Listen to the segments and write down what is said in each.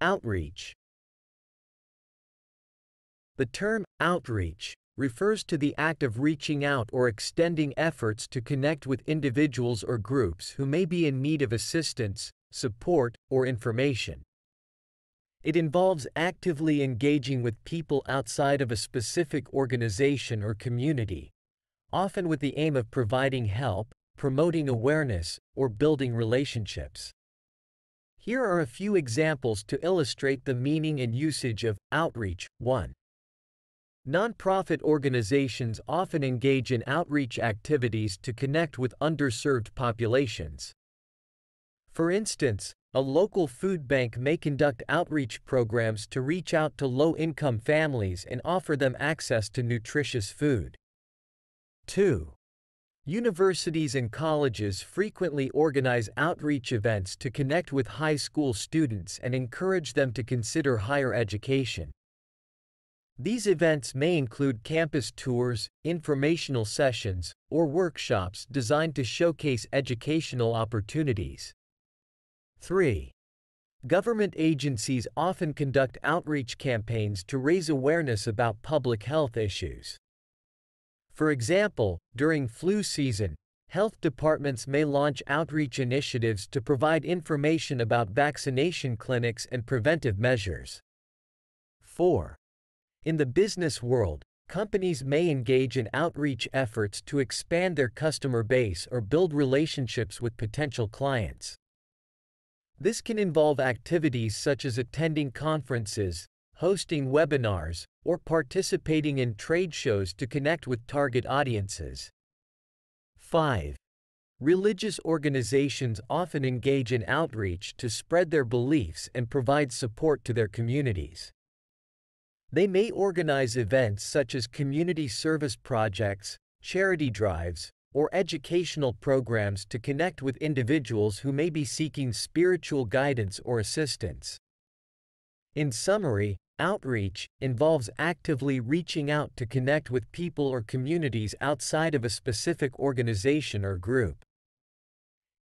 Outreach The term outreach refers to the act of reaching out or extending efforts to connect with individuals or groups who may be in need of assistance, support, or information. It involves actively engaging with people outside of a specific organization or community, often with the aim of providing help, promoting awareness, or building relationships. Here are a few examples to illustrate the meaning and usage of outreach. 1. Nonprofit organizations often engage in outreach activities to connect with underserved populations. For instance, a local food bank may conduct outreach programs to reach out to low-income families and offer them access to nutritious food. 2. Universities and colleges frequently organize outreach events to connect with high school students and encourage them to consider higher education. These events may include campus tours, informational sessions, or workshops designed to showcase educational opportunities. 3. Government agencies often conduct outreach campaigns to raise awareness about public health issues. For example, during flu season, health departments may launch outreach initiatives to provide information about vaccination clinics and preventive measures. 4. In the business world, companies may engage in outreach efforts to expand their customer base or build relationships with potential clients. This can involve activities such as attending conferences, hosting webinars, or participating in trade shows to connect with target audiences. 5. Religious organizations often engage in outreach to spread their beliefs and provide support to their communities. They may organize events such as community service projects, charity drives, or educational programs to connect with individuals who may be seeking spiritual guidance or assistance. In summary, outreach involves actively reaching out to connect with people or communities outside of a specific organization or group.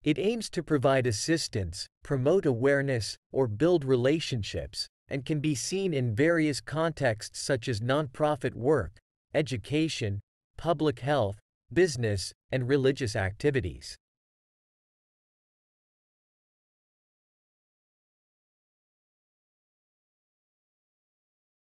It aims to provide assistance, promote awareness, or build relationships, and can be seen in various contexts such as nonprofit work, education, public health, business, and religious activities.